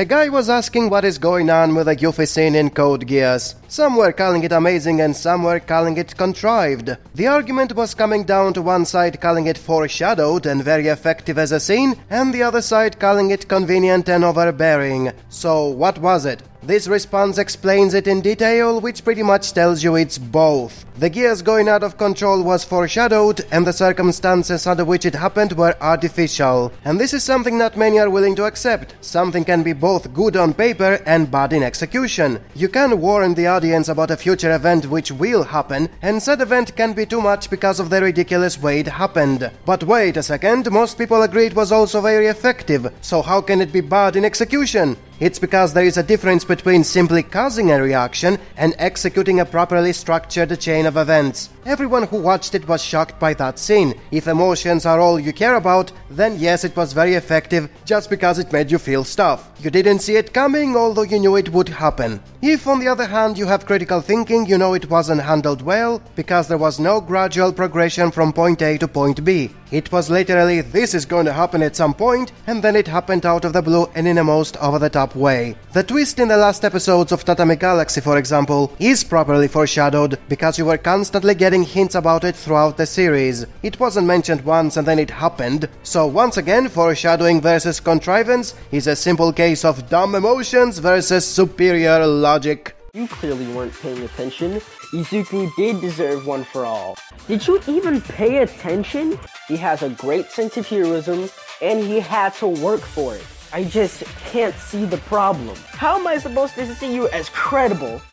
A guy was asking what is going on with the Euphie scene in Code Geass. Some were calling it amazing and some were calling it contrived. The argument was coming down to one side calling it foreshadowed and very effective as a scene, and the other side calling it convenient and overbearing. So, what was it? This response explains it in detail, which pretty much tells you it's both. The Geass going out of control was foreshadowed, and the circumstances under which it happened were artificial. And this is something not many are willing to accept. Something can be both good on paper and bad in execution. You can warn the audience about a future event which will happen, and said event can be too much because of the ridiculous way it happened. But wait a second, most people agree it was also very effective, so how can it be bad in execution? It's because there is a difference between simply causing a reaction and executing a properly structured chain of events. Everyone who watched it was shocked by that scene. If emotions are all you care about, then yes, it was very effective just because it made you feel stuff. You didn't see it coming, although you knew it would happen. If, on the other hand, you have critical thinking, you know it wasn't handled well because there was no gradual progression from point A to point B. It was literally, this is going to happen at some point, and then it happened out of the blue and in a most over the top way. The twist in the last episodes of Tatami Galaxy, for example, is properly foreshadowed because you were constantly getting hints about it throughout the series. It wasn't mentioned once and then it happened. So, once again, foreshadowing versus contrivance is a simple case of dumb emotions versus superior logic. You clearly weren't paying attention. Izuku did deserve one for all. Did you even pay attention? He has a great sense of heroism, and he had to work for it. I just can't see the problem. How am I supposed to see you as credible